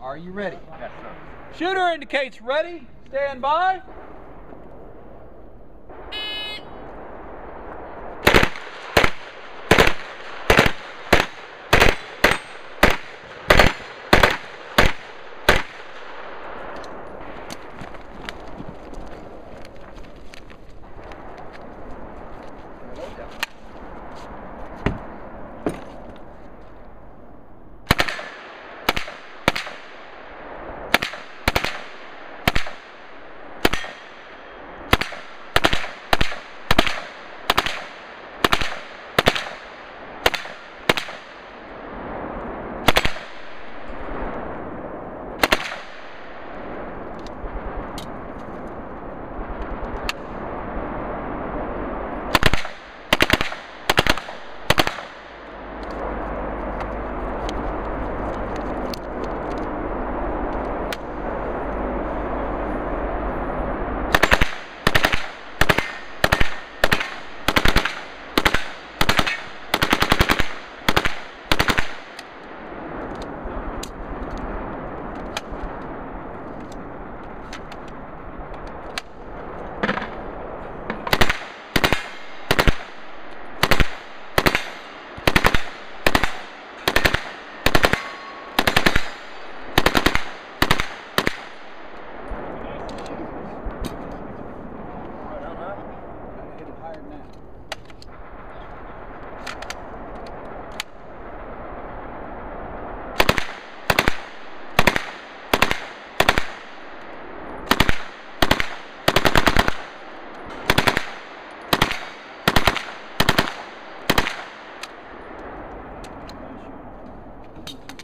Are you ready? Yes, sir. Shooter indicates ready. Stand by.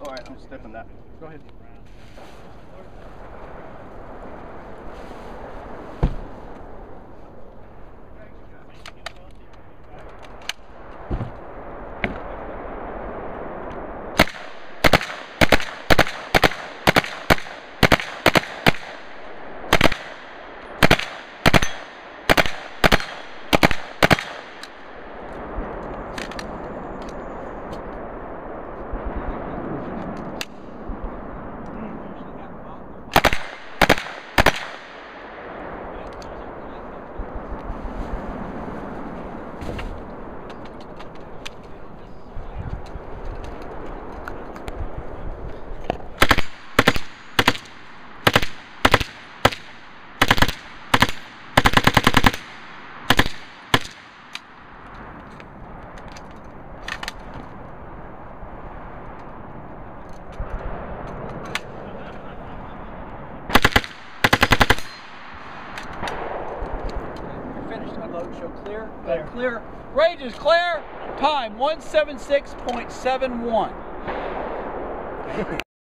All right, I'm on that. Go ahead. You're finished. Unload. Show clear. Clear. Clear. Range is clear. Time 176.71.